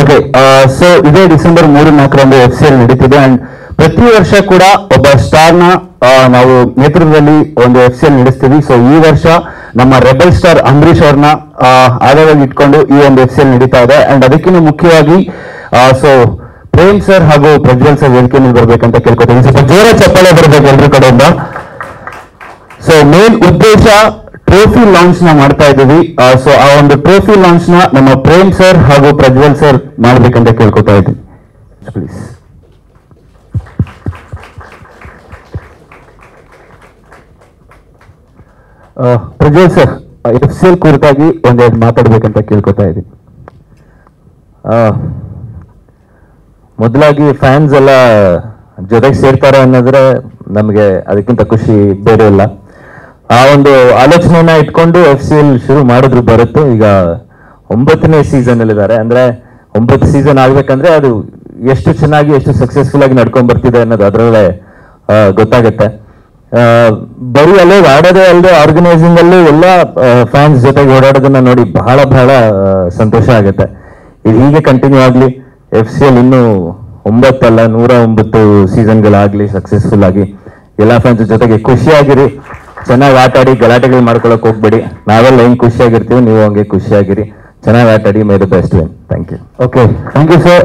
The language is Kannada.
ಓಕೆ ಸೊ ಇದೇ ಡಿಸೆಂಬರ್ ಮೂರು ನಾಲ್ಕರಂದು ಎಫ್ ಸಿ ಎಲ್ ನಡೀತಿದೆ ಅಂಡ್ ಪ್ರತಿ ವರ್ಷ ಕೂಡ ಒಬ್ಬ ಸ್ಟಾರ್ನ ನಾವು ನೇತೃತ್ವದಲ್ಲಿ ಒಂದು ಎಫ್ ಸಿ ಎಲ್ ನಡೆಸ್ತೀವಿ. ಸೊ ಈ ವರ್ಷ ನಮ್ಮ ರೆಬಲ್ ಸ್ಟಾರ್ ಅಂಬರೀಶ್ ಅವ್ರನ್ನ ಆಧಾರವಾಗಿ ಇಟ್ಕೊಂಡು ಈ ಒಂದು ಎಫ್ ಸಿ ಎಲ್ ನಡೀತಾ ಇದೆ. ಅಂಡ್ ಅದಕ್ಕಿಂತ ಮುಖ್ಯವಾಗಿ ಸೊ ಪ್ರೇಮ್ ಸರ್ ಹಾಗೂ ಪ್ರಜ್ವಲ್ ಸರ್ ವೇದಿಕೆ ಮೇಲೆ ಬರ್ಬೇಕಂತ ಕೇಳ್ಕೊತೀನಿ. ಸ್ವಲ್ಪ ಜೋರ ಚಪ್ಪಾಳೆ ಬರ್ಬೇಕು ಎಲ್ಲರೂ ಕಡೆಯಿಂದ. ಸೊ ಮೇನ್ ಉದ್ದೇಶ ಟ್ರೋಫಿ ಲಾಂಚ್ನ ಮಾಡ್ತಾ ಇದ್ದೀವಿ. ಸೊ ಆ ಒಂದು ಟ್ರೋಫಿ ಲಾಂಚ್ನ ನಮ್ಮ ಪ್ರೇಮ್ ಸರ್ ಹಾಗೂ ಪ್ರಜ್ವಲ್ ಸರ್ ಮಾಡ್ಬೇಕಂತ ಕೇಳ್ಕೊತಾ ಇದ್ದೀವಿ please Prajwal sir F C L ಕುರಿತಾಗಿ ಒಂದೆರಡು ಮಾತಾಡ್ಬೇಕಂತ ಕೇಳ್ಕೊತಾ ಇದ್ದೀನಿ. ಮೊದಲಾಗಿ ಫ್ಯಾನ್ಸ್ ಎಲ್ಲ ಜೊತೆಗೆ ಸೇರ್ತಾರೆ ಅನ್ನೋದ್ರೆ ನಮಗೆ ಅದಕ್ಕಿಂತ ಖುಷಿ ಬೇರೆ ಇಲ್ಲ. ಆ ಒಂದು ಆಲೋಚನೆನ ಇಟ್ಕೊಂಡು ಎಫ್ ಸಿ ಎಲ್ ಶುರು ಮಾಡಿದ್ರು ಬರುತ್ತೆ. ಈಗ ಒಂಬತ್ತನೇ ಸೀಸನ್ ಅಲ್ಲಿದ್ದಾರೆ ಅಂದ್ರೆ ಒಂಬತ್ತು ಸೀಸನ್ ಆಗ್ಬೇಕಂದ್ರೆ ಅದು ಎಷ್ಟು ಚೆನ್ನಾಗಿ, ಎಷ್ಟು ಸಕ್ಸಸ್ಫುಲ್ ಆಗಿ ನಡ್ಕೊಂಡ್ ಬರ್ತಿದೆ ಅನ್ನೋದು ಅದರಲ್ಲೇ ಗೊತ್ತಾಗುತ್ತೆ. ಬರೀ ಅಲ್ಲೇ ಆಡೋದೇ ಅಲ್ಲದೆ ಆರ್ಗನೈಸಿಂಗ್ ಅಲ್ಲಿ ಎಲ್ಲ ಫ್ಯಾನ್ಸ್ ಜೊತೆಗೆ ಓಡಾಡೋದನ್ನ ನೋಡಿ ಬಹಳ ಬಹಳ ಸಂತೋಷ ಆಗುತ್ತೆ. ಇದು ಹೀಗೆ ಕಂಟಿನ್ಯೂ ಆಗ್ಲಿ ಎಫ್ ಸಿ ಎಲ್ ಇನ್ನೂ ಒಂಬತ್ತಲ್ಲ, ನೂರ ಒಂಬತ್ತು ಸೀಸನ್ಗಳಾಗ್ಲಿ ಸಕ್ಸಸ್ಫುಲ್ ಆಗಿ. ಎಲ್ಲ ಫ್ಯಾನ್ಸ್ ಜೊತೆಗೆ ಖುಷಿಯಾಗಿರಿ. ಚೆನ್ನಾಗಿ ಆಟ ಆಡಿ ಗಲಾಟೆಗಳು ಮಾಡ್ಕೊಳಕ್ ಹೋಗ್ಬೇಡಿ. ನಾವೆಲ್ಲ ಹೆಂಗ್ ಖುಷಿಯಾಗಿರ್ತೀವಿ ನೀವು ಹಂಗೆ ಖುಷಿಯಾಗಿರಿ. ಚೆನ್ನಾಗಿ ಆಟ ಆಡಿ the best thank you. Okay thank you sir